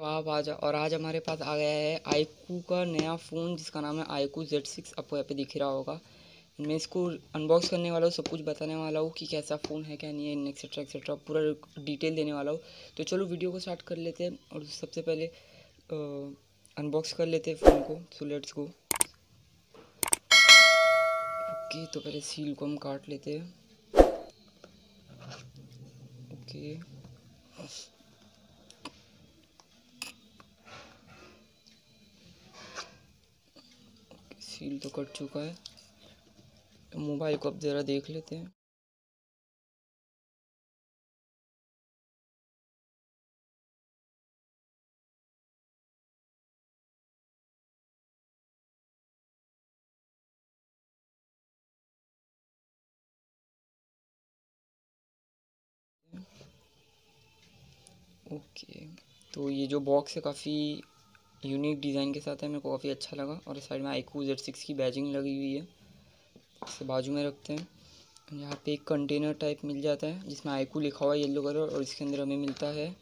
तो आप आ जा और आज हमारे पास आ गया है आईकू का नया फ़ोन, जिसका नाम है आईकू जेड सिक्स आपको यहाँ पे दिख रहा होगा। मैं इसको अनबॉक्स करने वाला हूँ, सब कुछ बताने वाला हूँ कि कैसा फ़ोन है, क्या नहीं है एक्सेट्रा एक्सेट्रा पूरा डिटेल देने वाला हूँ। तो चलो वीडियो को स्टार्ट कर लेते हैं, और सबसे पहले अनबॉक्स कर लेते हैं फ़ोन को। सो लेट्स गो ओके तो पहले सील को हम काट लेते हैं। ओके सील तो कट चुका है मोबाइल को अब ज़रा देख लेते हैं ओके okay. तो ये जो बॉक्स है काफ़ी यूनिक डिज़ाइन के साथ है, मेरे को काफ़ी अच्छा लगा। और इस साइड में आईकू जेड सिक्स की बैजिंग लगी हुई है। इसे बाजू में रखते हैं। यहाँ पे एक कंटेनर टाइप मिल जाता है, जिसमें आईकू लिखा हुआ है येलो कलर और इसके अंदर हमें मिलता है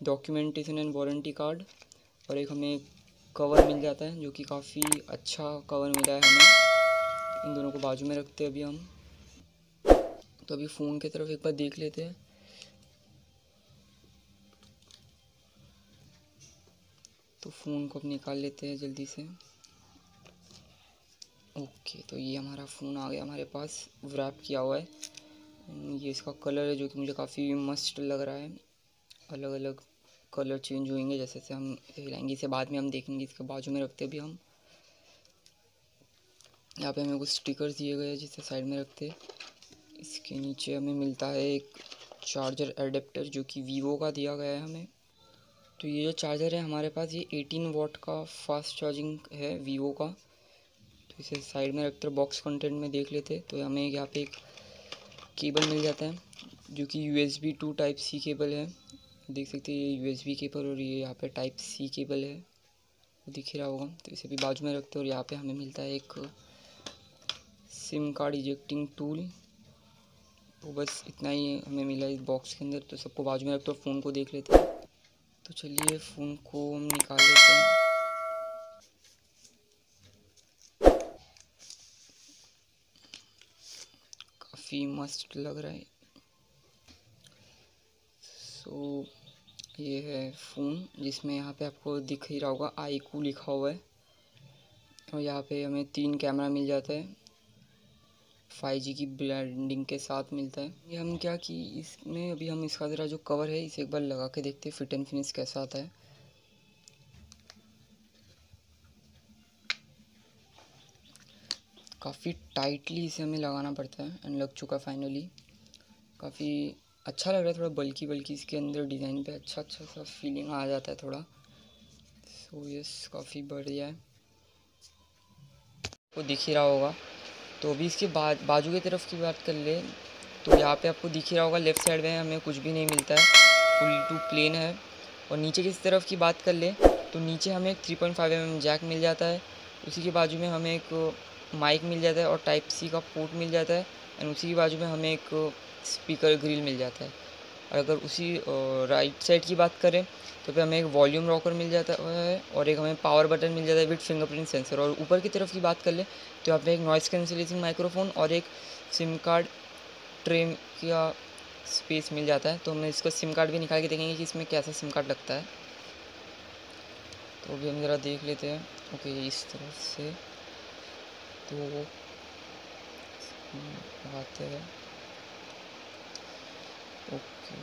डॉक्यूमेंटेशन एंड वारंटी कार्ड और एक हमें कवर मिल जाता है, जो कि काफ़ी अच्छा कवर मिला है हमें। इन दोनों को बाजू में रखते हैं अभी हम। तो अभी फ़ोन की तरफ़ एक बार देख लेते हैं। तो फ़ोन को अब निकाल लेते हैं जल्दी से। ओके तो ये हमारा फ़ोन आ गया हमारे पास। व्रैप किया हुआ है। ये इसका कलर है जो कि मुझे काफ़ी मस्त लग रहा है। अलग अलग कलर चेंज होंगे जैसे से हम हिलाएँगे इसे बाद में हम देखेंगे, इसके बाजू में रखते भी हम। यहाँ पे हमें कुछ स्टिकर्स दिए गए हैं जिसे साइड में रखते। इसके नीचे हमें मिलता है एक चार्जर एडेप्टर जो कि वीवो का दिया गया है हमें। तो ये जो चार्जर है हमारे पास, ये 18 वॉट का फास्ट चार्जिंग है वीवो का। तो इसे साइड में रखते बॉक्स कंटेंट में देख लेते तो हमें यहाँ पे एक केबल मिल जाता है, जो कि U S B to type C cable है। देख सकते हैं, ये यू एस बी केबल और ये यहाँ पे टाइप सी केबल है। दिख रहा होगा तो इसे भी बाजू में रखते और यहाँ पे हमें मिलता है एक सिम कार्ड इजेक्टिंग टूल तो बस इतना ही हमें मिला इस बॉक्स के अंदर। तो सबको बाजू में रखते और फ़ोन को देख लेते हैं। तो चलिए फ़ोन को हम निकाल लेते हैं। काफ़ी मस्त लग रहा है। सो so, ये है फ़ोन जिसमें यहाँ पे आपको दिख ही रहा होगा आईकू लिखा हुआ है। और यहाँ पे हमें तीन कैमरा मिल जाता है। फाइव जी की ब्लैंडिंग के साथ मिलता है। ये हम क्या कि इसमें अभी हम इसका ज़रा जो कवर है इसे एक बार लगा के देखते हैं फिट एंड फिनिश कैसा आता है। काफ़ी टाइटली इसे हमें लगाना पड़ता है एंड लग चुका फाइनली। काफ़ी अच्छा लग रहा है थोड़ा बल्कि बल्कि इसके अंदर डिज़ाइन पे अच्छा अच्छा सा फीलिंग आ जाता है थोड़ा। सो so, यस काफ़ी बढ़िया है। वो दिख ही रहा होगा। तो अभी इसके बाद बाजू की तरफ़ की बात कर ले तो यहाँ पे आपको दिख ही रहा होगा लेफ़्ट साइड में हमें कुछ भी नहीं मिलता है फुल टू प्लेन है। और नीचे की तरफ़ की बात कर ले तो नीचे हमें एक three point five m jack मिल जाता है, उसी के बाजू में हमें एक माइक मिल जाता है और टाइप सी का पोर्ट मिल जाता है एंड उसी के बाजू में हमें एक स्पीकर ग्रिल मिल जाता है। और अगर उसी राइट साइड की बात करें तो फिर हमें एक वॉल्यूम रॉकर मिल जाता है और एक हमें पावर बटन मिल जाता है विथ फिंगरप्रिंट सेंसर और ऊपर की तरफ़ की बात कर ले तो पे एक नॉइस कैंसिलेशन माइक्रोफोन और एक सिम कार्ड ट्रेम का स्पेस मिल जाता है। तो हम इसका सिम कार्ड भी निकाल के देखेंगे कि इसमें कैसा सिम कार्ड लगता है। तो अभी हम ज़रा देख लेते हैं। ओके इस तरफ़ से तो आते हैं। ओके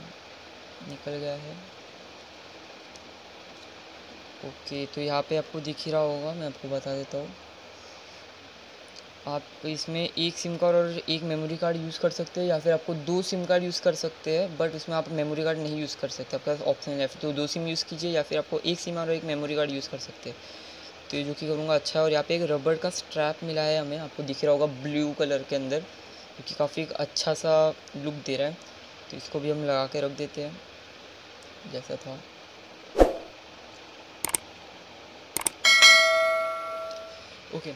निकल गया है। ओके तो यहाँ पे आपको दिख ही रहा होगा, मैं आपको बता देता हूँ। आप इसमें एक सिम कार्ड और एक मेमोरी कार्ड यूज़ कर सकते हैं या फिर आपको दो सिम कार्ड यूज़ कर सकते हैं, बट उसमें आप मेमोरी कार्ड नहीं यूज़ कर सकते, आपके ऑप्शन है तो दो सिम यूज़ कीजिए या फिर आपको एक सिम और एक मेमोरी कार्ड यूज़ कर सकते हैं। तो जो कि करूँगा अच्छा है, और यहाँ पे एक रबड़ का स्ट्रैप मिला है हमें, आपको दिख रहा होगा ब्लू कलर के अंदर, जो कि काफ़ी अच्छा सा लुक दे रहा है। तो इसको भी हम लगा के रख देते हैं, जैसा था। ओके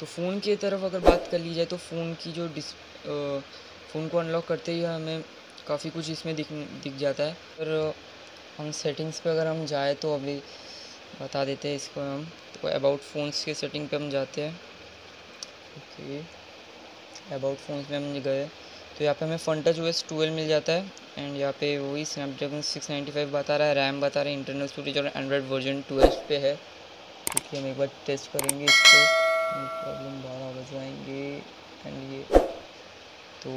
तो फ़ोन की तरफ़ अगर बात कर ली जाए तो फ़ोन की जो डिस फ़ोन को अनलॉक करते ही हमें काफ़ी कुछ इसमें दिख दिख जाता है। और हम सेटिंग्स पे अगर हम जाए तो अभी बता देते हैं इसको हम तो अबाउट फ़ोन्स के सेटिंग पे हम जाते हैं। ओके अबाउट फ़ोन्स में हम गए तो यहाँ पे हमें फन टच ओएस ट्वेल्व मिल जाता है एंड यहाँ पे वही स्नैपड्रैगन सिक्स नाइन्टी फाइव बता रहा है रैम बता रहा है इंटरनल स्टोरेज और एंड्रॉइड वर्जन ट्वेल्व पे है। क्योंकि हम एक बार टेस्ट करेंगे इसको। प्रॉब्लम बारह बजवाएँगे। एंड ये तो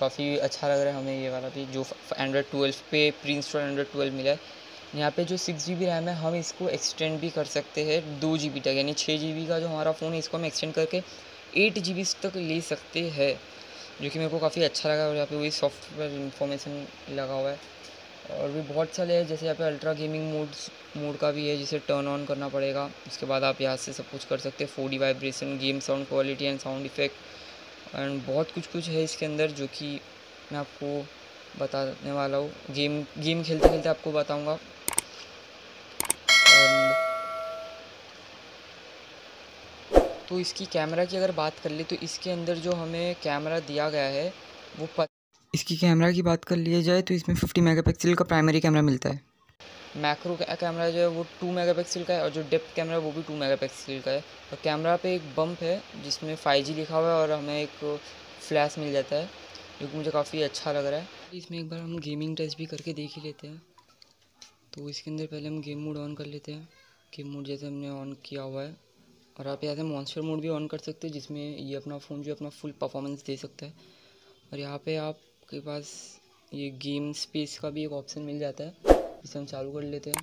काफ़ी अच्छा लग रहा है हमें ये वाला भी, जो एंड्रॉयड ट्वेल्व पे प्री इंस्टॉल एंड्रॉयड ट्वेल्व मिला है। यहाँ पे जो सिक्स जी बी रैम है, हम इसको एक्सटेंड भी कर सकते हैं दो जी बी तक। यानी छः जी बी का जो हमारा फ़ोन है, इसको हम एक्सटेंड करके एट जी बी तक ले सकते हैं। जो कि मेरे को काफ़ी अच्छा लगा और यहाँ पे वही सॉफ्टवेयर इन्फॉर्मेशन लगा हुआ है। और भी बहुत सारे हैं, जैसे यहाँ पे अल्ट्रा गेमिंग मोड्स मोड का भी है, जिसे टर्न ऑन करना पड़ेगा। उसके बाद आप यहाँ से सब कुछ कर सकते हैं four D vibration game sound quality and sound effect and बहुत कुछ कुछ है इसके अंदर, जो कि मैं आपको बताने वाला हूँ। गेम गेम खेलते खेलते आपको बताऊँगा। तो इसकी कैमरा की अगर बात कर ले तो इसके अंदर जो हमें कैमरा दिया गया है, वो. इसकी कैमरा की बात कर लिया जाए तो इसमें 50 मेगापिक्सल का प्राइमरी कैमरा मिलता है। मैक्रो कैमरा जो है वो 2 मेगापिक्सल का है और जो डेप्थ कैमरा है वो भी 2 मेगापिक्सल का है। और कैमरा पे एक बम्प है जिसमें 5G लिखा हुआ है और हमें एक फ्लैश मिल जाता है, जो कि मुझे काफ़ी अच्छा लग रहा है। इसमें एक बार हम गेमिंग टेस्ट भी करके देख ही लेते हैं। तो इसके अंदर पहले हम गेम मोड ऑन कर लेते हैं। गेम मोड जैसे हमने ऑन किया हुआ है। और आप यहाँ से मॉन्स्टर मोड भी ऑन कर सकते हैं, जिसमें ये अपना फ़ोन जो अपना फुल परफॉर्मेंस दे सकता है। और यहाँ पे आपके पास ये गेम स्पेस का भी एक ऑप्शन मिल जाता है इसे हम चालू कर लेते हैं।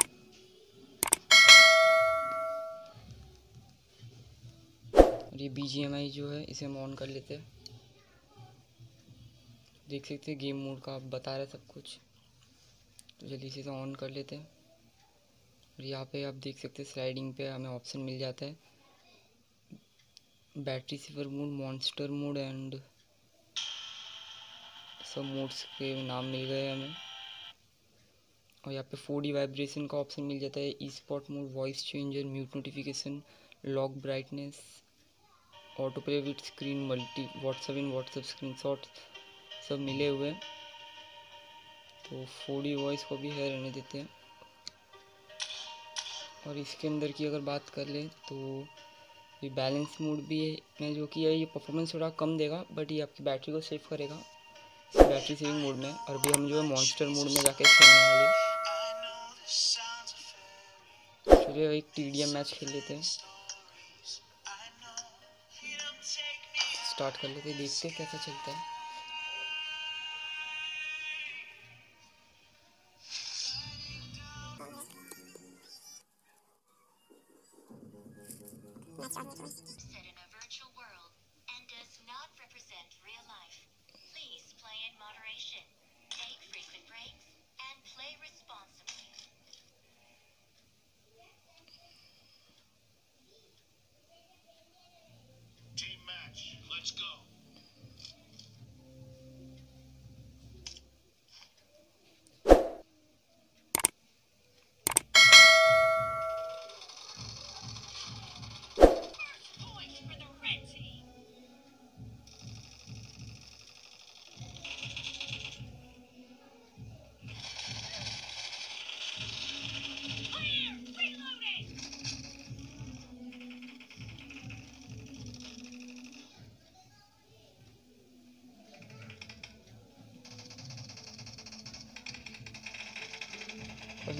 और ये बीजीएमआई जो है, इसे हम ऑन कर लेते हैं। देख सकते हैं गेम मोड का आप बता रहे सब कुछ। तो जल्दी से इसे ऑन कर लेते हैं। और यहाँ पे आप देख सकते हैं स्लाइडिंग पे हमें ऑप्शन मिल जाता है। Battery saver mode monster mode and सब मोड्स के नाम मिल गए हमें। और यहाँ पे फोर डी वाइब्रेशन का ऑप्शन मिल जाता है e sport mode voice changer mute notification lock brightness auto play with screen multi WhatsApp in WhatsApp screen सब मिले हुए तो फोर डी वॉइस को भी है रहने देते हैं। और इसके अंदर की अगर बात कर लें तो ये बैलेंस मोड भी है, मैं जो कि ये परफॉर्मेंस थोड़ा कम देगा बट ये आपकी बैटरी को सेव करेगा। बैटरी सेविंग मोड में, और अभी हम जो है मॉन्स्टर मोड में जाके खेलने वाले चलिए एक टीडीएम मैच खेल लेते हैं। स्टार्ट कर लेते हैं, देखते हैं कैसा चलता है। Set in let's go.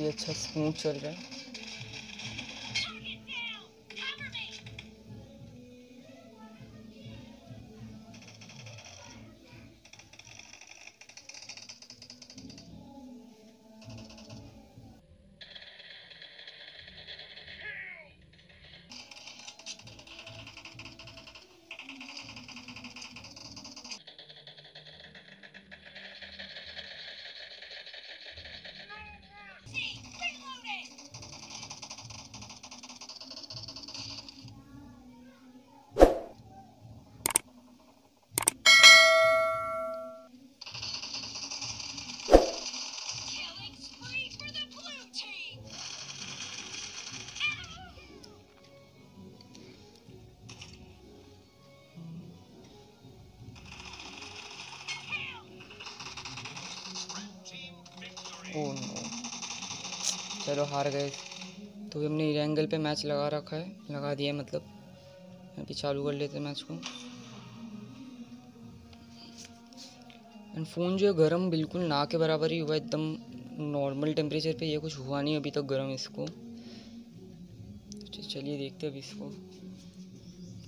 अच्छा स्मूथ चल रहा है। चलो हार गए। तो हमने एंगल पे मैच लगा रखा है। लगा दिया मतलब। अभी चालू कर लेते मैच को। एंड फ़ोन जो है गर्म बिल्कुल ना के बराबर ही हुआ एकदम नॉर्मल टेम्परेचर पे ये कुछ हुआ नहीं अभी तक गर्म इसको। चलिए देखते हैं अभी इसको।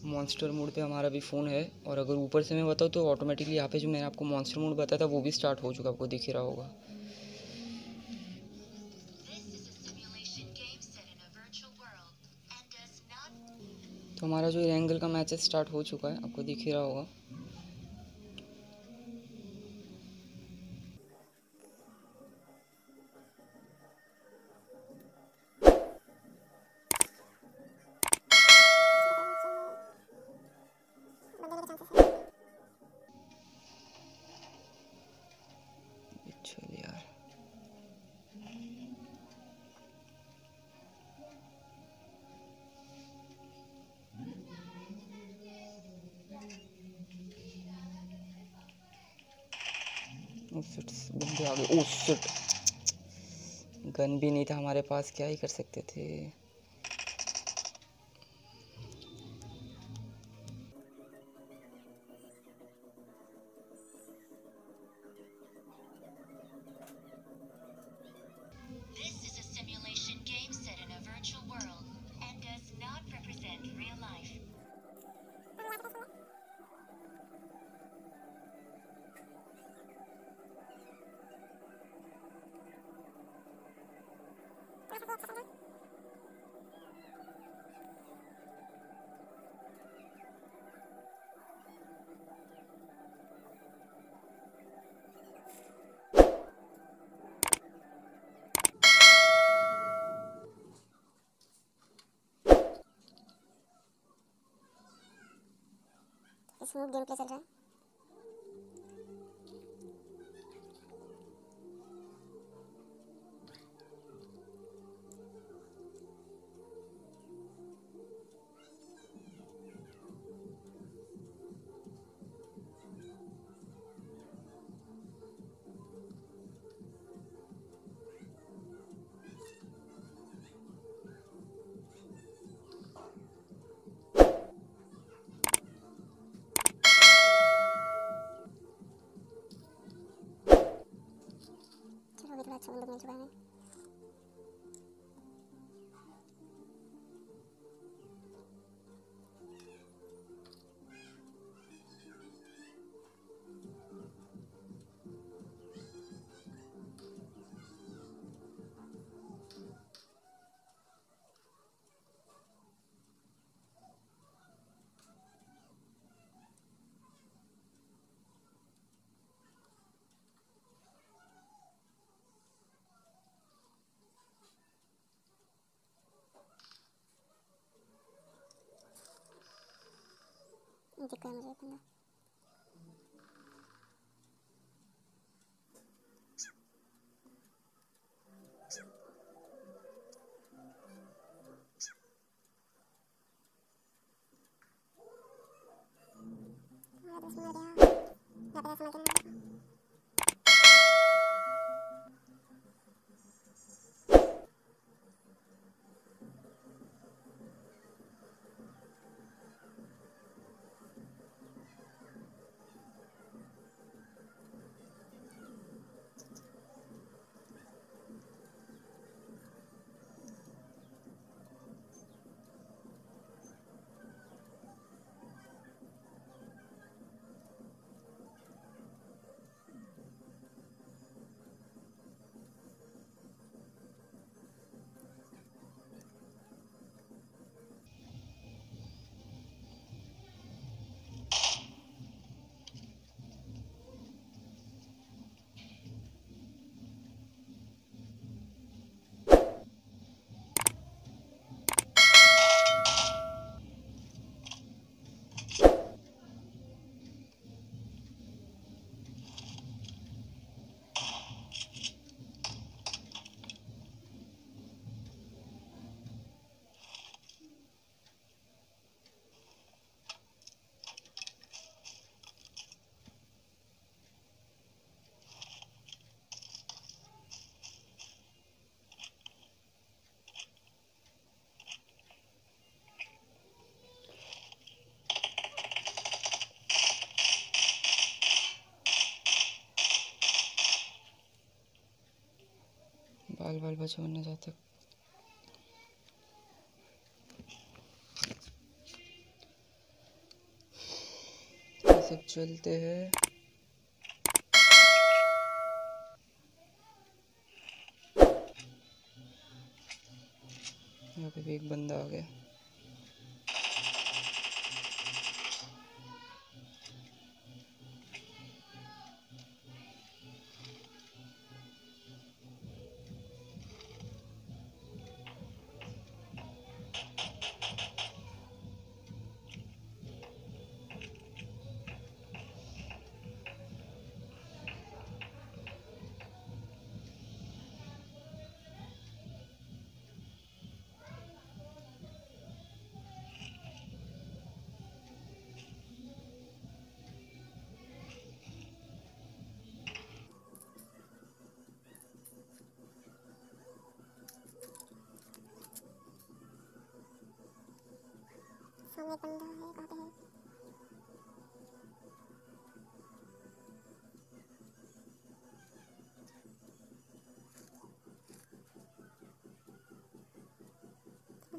मॉन्स्टर मोड पे हमारा भी फ़ोन है। और अगर ऊपर से मैं बताऊँ तो ऑटोमेटिकली यहाँ पे जो मैंने आपको मॉन्स्टर मोड बताया था, वो भी स्टार्ट हो चुका आपको दिख ही रहा होगा। हमारा जो एंगल का मैच स्टार्ट हो चुका है आपको दिख ही रहा होगा। बंदे आ गए ओ शिट गन भी नहीं था हमारे पास, क्या ही कर सकते थे? स्मूथ गेम प्ले चल रहा है। चलो अभी थोड़ा अच्छा बंदूक मिल चुका है हमें दिख रहा है मुझे एक बंदा बचे वरना जहाँ तक जाते सब चलते हैं। यहाँ पे भी एक बंदा आ गया। सामने बंदा है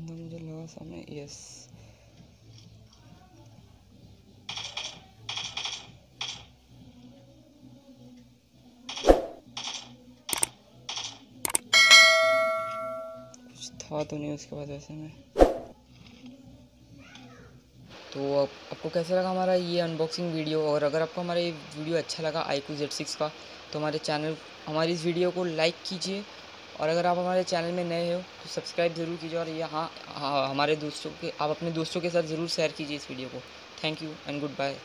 है मुझे लगा यस कुछ था तो नहीं, उसके बाद वैसे में तो आप, आपको कैसा लगा हमारा ये अनबॉक्सिंग वीडियो और अगर आपको हमारा ये वीडियो अच्छा लगा आई क्यू जेड सिक्स का तो हमारे चैनल हमारी इस वीडियो को लाइक कीजिए। और अगर आप हमारे चैनल में नए हो तो सब्सक्राइब ज़रूर कीजिए। और ये हाँ हाँ हमारे दोस्तों के आप अपने दोस्तों के साथ ज़रूर शेयर कीजिए इस वीडियो को। Thank you and good bye